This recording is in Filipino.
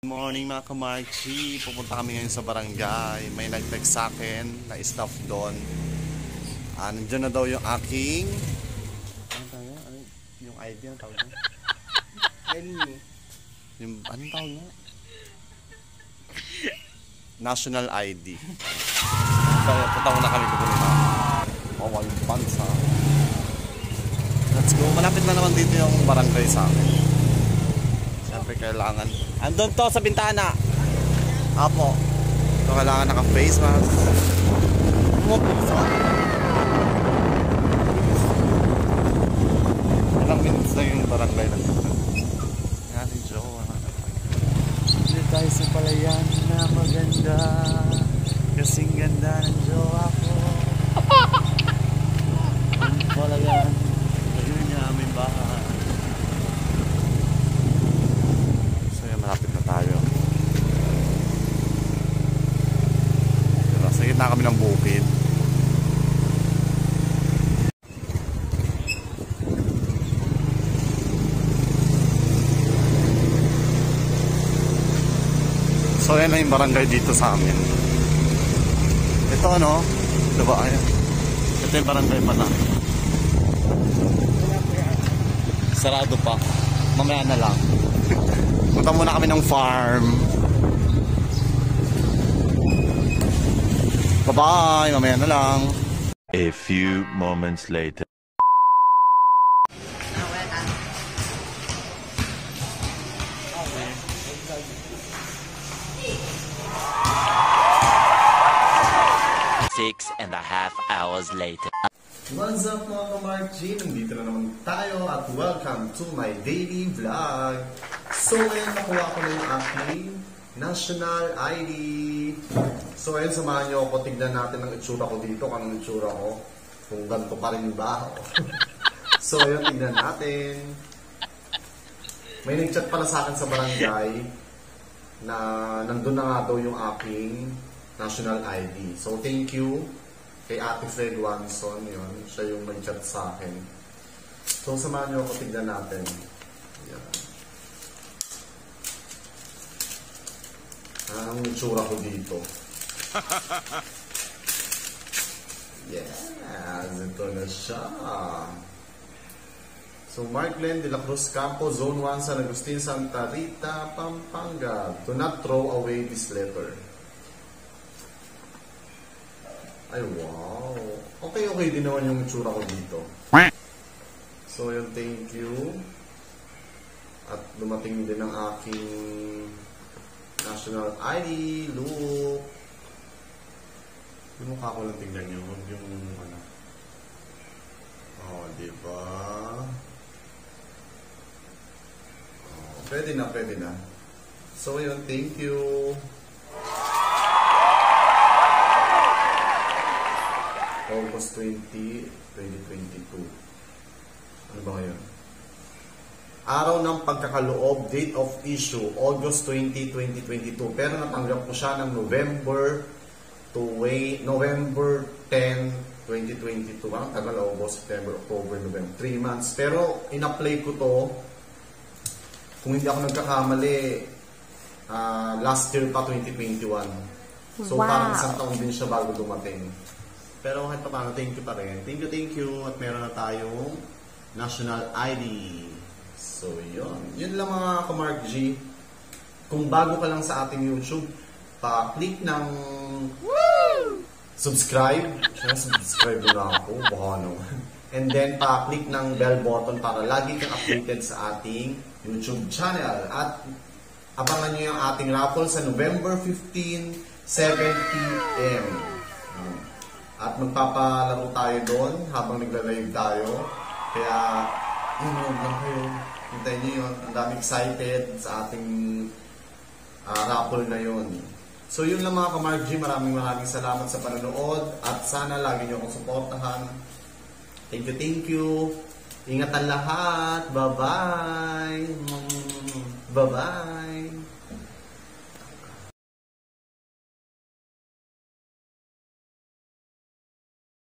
Good morning mga kamarchi. Pupunta kami ngayon sa barangay. May nag-text sa akin na staff doon. Ah, nandiyan na daw yung aking... Ano tawag? Ano yung ID? Ano tawag yan? Yung, anong tawag yan? National ID. Kaya punta muna kami kukunin na. Oh, yung bansa. Let's go. Malapit na naman dito yung barangay sa akin. Siyempre kailangan. Andun to sa bintana. Apo. So kailangan naka-face mask. Mo so. Ilang minutes na yung barangay lang dito. Yan yung jowa. Hindi tayo sa palayan na maganda. Kasing ganda ng jowa ko. Ang palayan. Ayun niya aming bahay. So yan, malapit na tayo. Diba? Sa gitna kami ng bukid. So yan na yung barangay dito sa amin. Ito ano, diba ayan. Ito yung barangay pala. Sarado pa. Mamaya na lang. Punta muna kami ng farm. Bye-bye. Mamaya na lang. A few moments later. Six and a half hours later. What's up mga kamarchi? Nandito na naman tayo at welcome to my daily vlog. So ngayon nakuha ko na yung aking national ID. So ngayon samahan niyo ako, tignan natin ang itsura ko dito, kung anong itsura ko. Kung ganito pa rin ba so yun, tignan natin. May nag-chat pala sa akin sa barangay na nandun na nga daw yung aking national ID. So thank you kay Ate Fred Wanson, yun. Siya yung nag-chat sa akin. So, samahan niyo ako, tignan natin. Ah, ang itsura ko dito. yes, ito na siya. So, Mark Len de la Cruz Campo, Zone 1, San Agustin, Santa Rita, Pampanga. Do not throw away this letter. Ay, wow. Okay, okay din naman yung itsura ko dito. So, yun, thank you. At dumating din ang aking national ID, look. Yung mukha ko lang tingnan nyo, huwag yung ano. Oh, di ba? Oh, pwede na, pwede na. So, yun, thank you. August 20, 2022. Ano ba ngayon? Araw ng pagkakaloob, date of issue, August 20, 2022. Pero natanggap ko siya ng November to way, November 10, 2022. Ang tagal, August, September, October, November. 3 months. Pero in-apply ko to, kung hindi ako nagkakamali, ah, last year pa, 2021. So Wow. parang isang taon din siya bago dumating. Pero kahit pa paano, thank you pa rin. Thank you, thank you. At meron na tayong national ID. So, yun. Yun lang mga kamark G. Kung bago ka lang sa ating YouTube, pa-click ng subscribe. Siya, subscribe na ako. Baka naman. And then, pa-click ng bell button para lagi kang updated sa ating YouTube channel. At abangan nyo yung ating raffle sa November 15, 7 p.m. At magpapalaro tayo doon habang nagla-live tayo. Kaya, yun yun lang kayo. Hintayin nyo yun. Ang dami excited sa ating ah, raffle na yun. So yun lang mga kamark. Maraming maraming salamat sa panonood. At sana lagi nyo akong suportahan. Thank you, thank you. Ingat ang lahat. Bye-bye. Bye-bye.